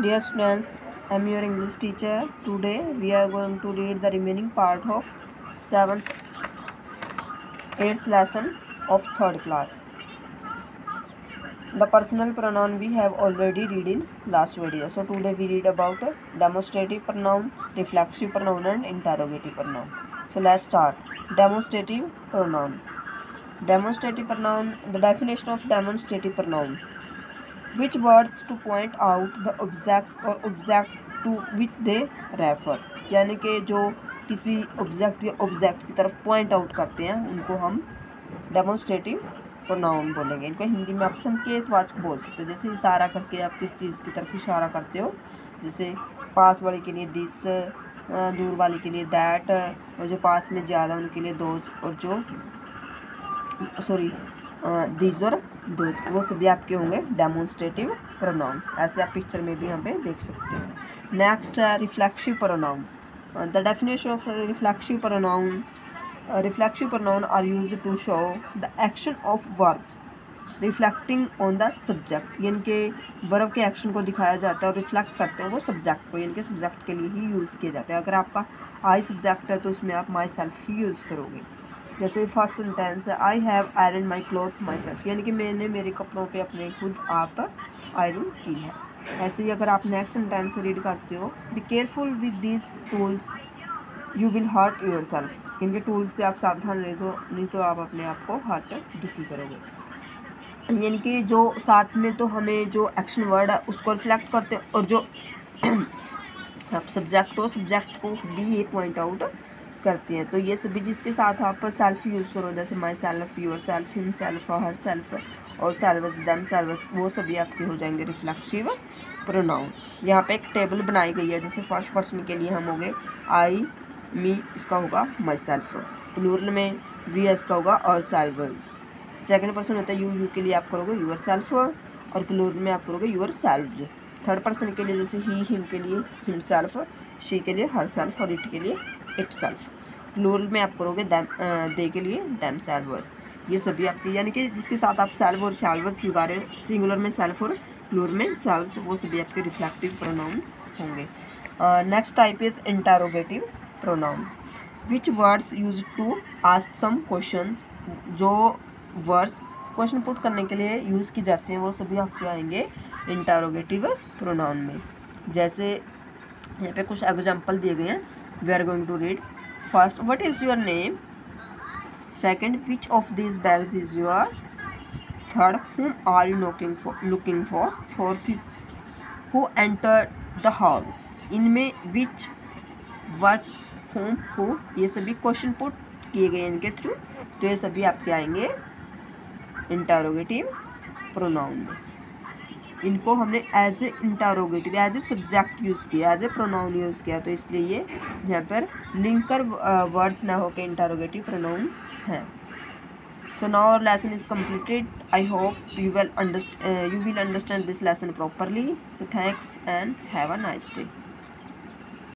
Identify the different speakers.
Speaker 1: Dear students, I am your English teacher. Today we are going to read the remaining part of 7th 8th lesson of 3rd class. The personal pronoun we have already read in last video. So today we read about demonstrative pronoun, reflexive pronoun and interrogative pronoun. So let's start. Demonstrative pronoun. Demonstrative pronoun. The definition of demonstrative pronoun. Which words to point out the object और object to which they refer. यानी कि जो किसी object या object की तरफ़ point out करते हैं, उनको हम डेमोन्स्ट्रेटिव प्रोनाउन बोलेंगे। इनको हिंदी में आप संकेतवाचक बोल सकते हो। जैसे इशारा करके आप किस चीज़ की तरफ़ इशारा करते हो, जैसे पास वाले के लिए दिस दूर वाले के लिए दैट और जो पास में ज़्यादा उनके लिए दो और जो सॉरी दीज और दो, वो सभी आपके होंगे डेमोन्स्ट्रेटिव प्रोनाउन ऐसे आप पिक्चर में भी यहाँ पे देख सकते हैं। नेक्स्ट है reflexive pronoun the definition of reflexive pronoun reflexive pronoun are use to show the action of verbs reflecting on the subject यानी कि वर्ब के एक्शन को दिखाया जाता है और रिफ्लेक्ट करते हैं वो सब्जेक्ट को। यानी कि सब्जेक्ट के लिए ही यूज़ किए जाते हैं। अगर आपका आई सब्जेक्ट है तो उसमें आप माई सेल्फ ही यूज़ करोगे। जैसे फ़र्स्ट सेंटेंस है I have iron my cloth myself यानी कि मैंने मेरे कपड़ों पे अपने खुद आप आयरन की है। ऐसे ही अगर आप नेक्स्ट सेंटेंस रीड करते हो be careful with these tools you will hurt yourself इनके टूल्स से आप सावधान रहे तो नहीं तो आप अपने आप को हर्ट दुखी करोगे। यानी कि जो साथ में तो हमें जो एक्शन वर्ड है, उसको रिफ्लेक्ट करते हैं और जो आप सब्जेक्ट हो सब्जेक्ट को भी ये पॉइंट आउट करती हैं। तो ये सभी जिसके साथ आप सेल्फ यूज़ करो, जैसे myself yourself himself herself ourselves themselves वो सभी आपके हो जाएँगे रिफ्लेक्सिव प्रोनाउन यहाँ पे एक टेबल बनाई गई है, जैसे फ़र्स्ट पर्सन के लिए हम हो गए आई मी इसका होगा माई सेल्फ प्लूरल में वी इसका होगा और सेल्वस सेकेंड पर्सन होता है यू यू के लिए आप करोगे यूर सेल्फ और प्लूरल में आप करोगे यूर सेल्फ थर्ड पर्सन के लिए जैसे ही हिम के लिए हिम सेल्फ शी के लिए हर सेल्फ और इट के लिए इट सेल्फ प्लूरल में आप करोगे दैम दे के लिए दैम सेल्वर्स ये सभी आपके, यानी कि जिसके साथ आप सेल्व और सेल्वर्स लगा रहे हो सिंगुलर में सेल्फ और प्लूरल में सेल्व वो सभी आपके रिफ्लेक्टिव प्रोनाउन होंगे. Next type is interrogative pronoun which words use to ask some question जो वर्ड्स क्वेश्चन पुट करने के लिए यूज़ की जाते हैं, वो सभी आपके आएँगे इंटारोगेटिव प्रोनाउन में. जैसे यहाँ पे कुछ एग्ज़ाम्पल दिए गए हैं we are going to read first what is your name second which of these bags is your third whom are you looking for looking for fourth is who entered the hall इनमें which what home who ये सभी question put किए गए इनके through तो ये सभी आपके आएँगे इंटारोगेटिव प्रोनाउन में इनको हमने as a interrogative as a subject use किया एज ए प्रोनाउन यूज़ किया तो इसलिए ये यहाँ पर लिंकर वर्ड्स ना होकर इंटारोगेटिव प्रोनाउन हैं। So now our lesson is completed I hope you will you will understand this lesson properly so thanks and have a nice day